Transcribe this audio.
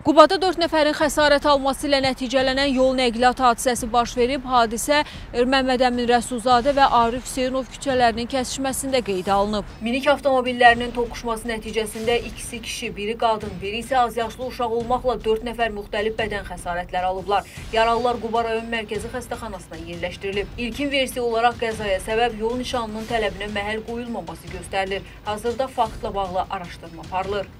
Qubada 4 nəfərin xəsarət alması ilə nəticələnən yol nəqliyyat hadisəsi baş verib. Hadisə Məmməd Əmin Rəsulzadə və Arif Hüseynov küçələrinin kəsişməsində qeydə alınıb. Minik avtomobillərinin toqquşması nəticəsində ikisi kişi, biri qadın, biri isə azyaşlı uşaq olmaqla 4 nəfər müxtəlif bədən xəsarətləri alıblar. Yaralılar Quba rayon mərkəzi xəstəxanasına yerləşdirilib. İlkin versiya olaraq qəzaya səbəb yol nişanının tələbinə məhəl qoyulmaması göstərilir. Hazırda faktla bağlı araşdırma aparılır.